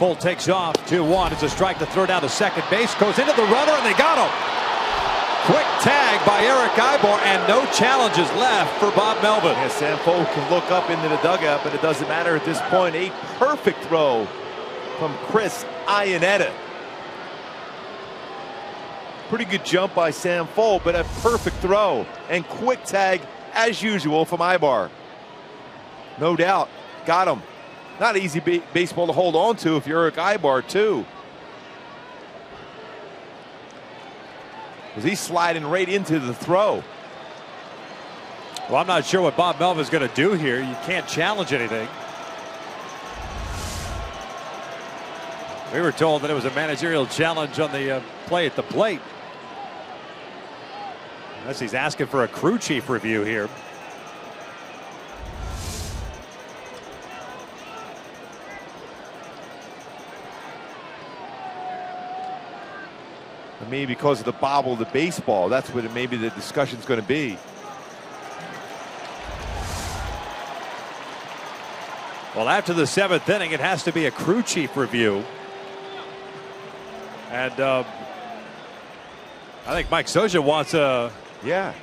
Sample takes off 2-1. It's a strike to throw down to second base. Goes into the runner and they got him. Quick tag by Erick Aybar and no challenges left for Bob Melvin. Yeah, Sam Fuld can look up into the dugout, but it doesn't matter at this point. A perfect throw from Chris Iannetta. Pretty good jump by Sam Fuld, but a perfect throw and quick tag as usual from Aybar. No doubt, got him. Not easy baseball to hold on to if you're Erick Aybar too. Was he sliding right into the throw? Well, I'm not sure what Bob Melvin is going to do here. You can't challenge anything. We were told that it was a managerial challenge on the uh, play at the plate. Unless he's asking for a crew chief review here. Maybe because of the bobble of the baseball. That's what it, maybe the discussion's going to be. Well, after the seventh inning, it has to be a crew chief review. And uh, I think Mike Scioscia wants a yeah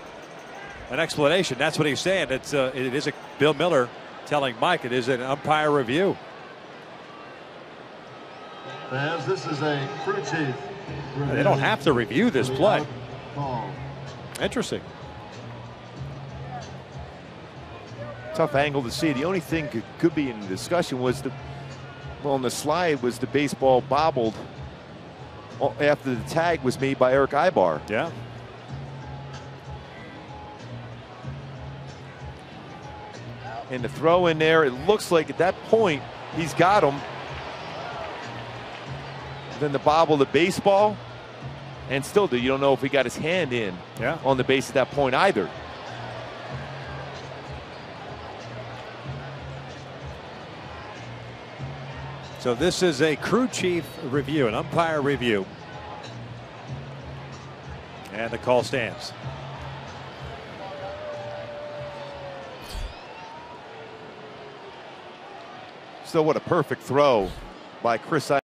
an explanation. That's what he's saying. It's uh, it is a Bill Miller telling Mike it is an umpire review. Fans, this is a crew chief they don't have to review this play. Interesting. Tough angle to see. The only thing could, could be in discussion was the, well, on the slide was the baseball bobbled after the tag was made by Erick Aybar. Yeah. And the throw in there, it looks like at that point he's got him than the bobble the baseball. And still, do you don't know if he got his hand in yeah. on the base at that point either. So this is a crew chief review, an umpire review. And the call stands. Still, what a perfect throw by Chris